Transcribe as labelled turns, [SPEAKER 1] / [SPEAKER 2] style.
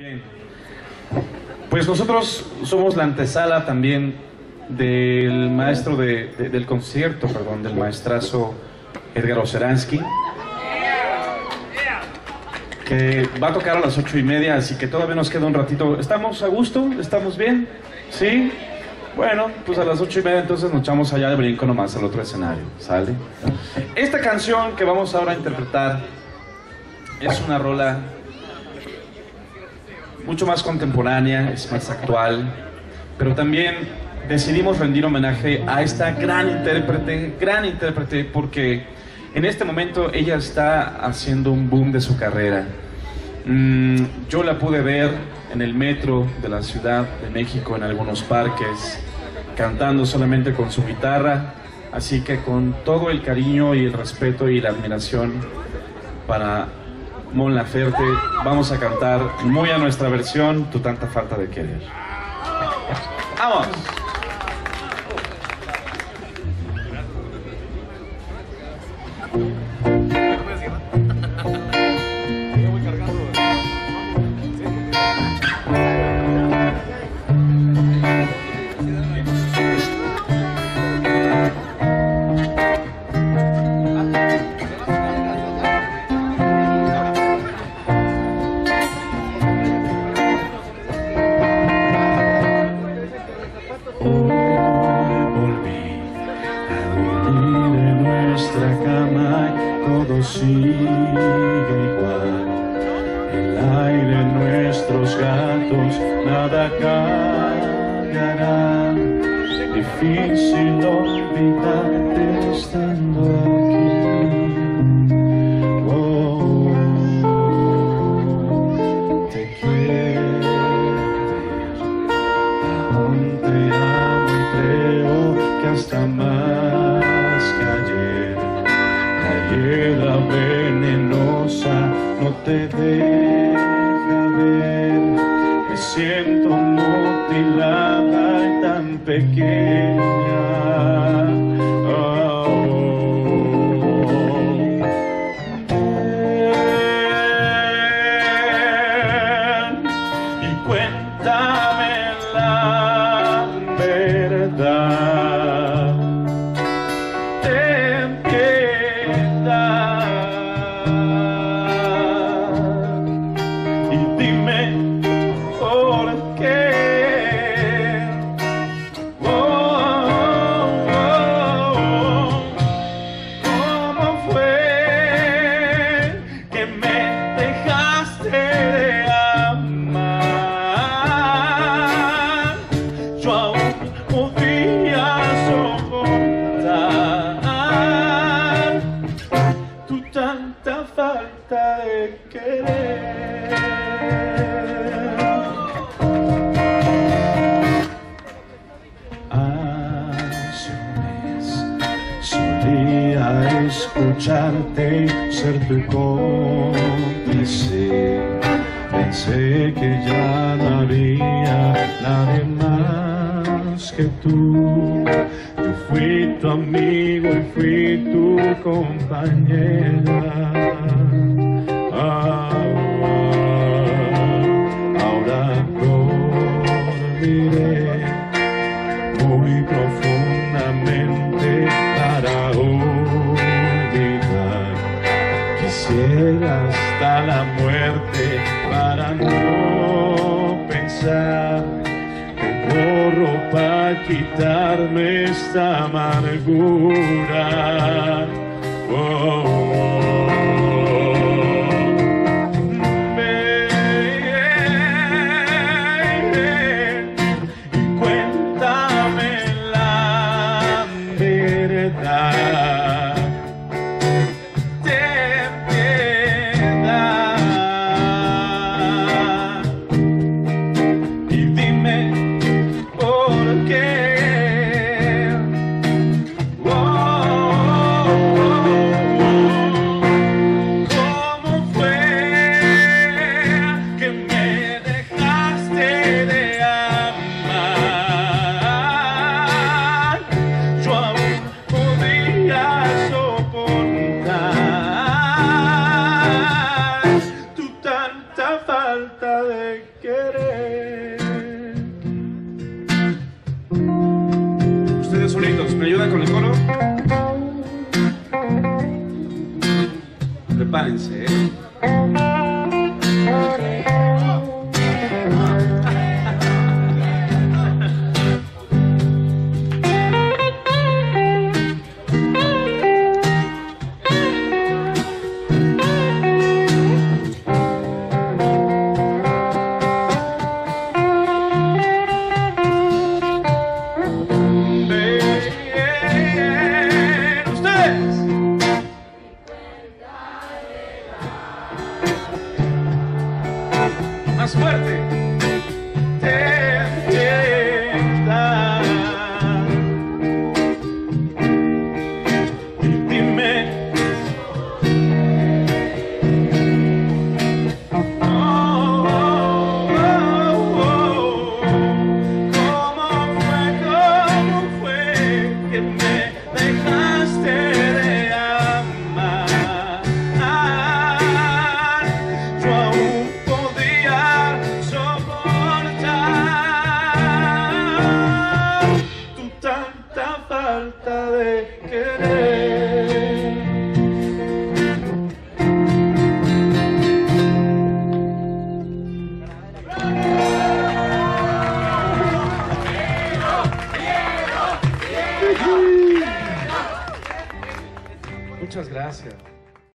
[SPEAKER 1] Bien. Pues nosotros somos la antesala también del maestro de- de- del concierto, perdón, del maestrazo Edgar Oceransky, que va a tocar a las ocho y media, así que todavía nos queda un ratito. ¿Estamos a gusto? ¿Estamos bien? ¿Sí? Bueno, pues a las ocho y media entonces nos echamos allá de brinco nomás al otro escenario, ¿sale? Esta canción que vamos ahora a interpretar es una rola mucho más contemporánea, es más actual, pero también decidimos rendir homenaje a esta gran intérprete, gran intérprete, porque en este momento ella está haciendo un boom de su carrera. Mm, yo la pude ver en el metro de la Ciudad de México, en algunos parques, cantando solamente con su guitarra, así que con todo el cariño y el respeto y la admiración para Mon Laferte, vamos a cantar muy a nuestra versión, Tu tanta falta de querer. ¡Vamos! Todo sigue igual. El aire nuestros gatos, nada cambiará. Difícil olvidarte estando aquí. Oh, te quiero. Aún te amo y creo que hasta más te ver. Me siento mutilada y tan pequeña. Escucharte ser tu cómplice. Pensé que ya no había nadie más que tú. Yo fui tu amigo y fui tu compañera. Muerte para no pensar corro para quitarme esta amargura. Oh, oh, Ustedes solitos, ¿me ayudan con el coro? Prepárense, ¿eh?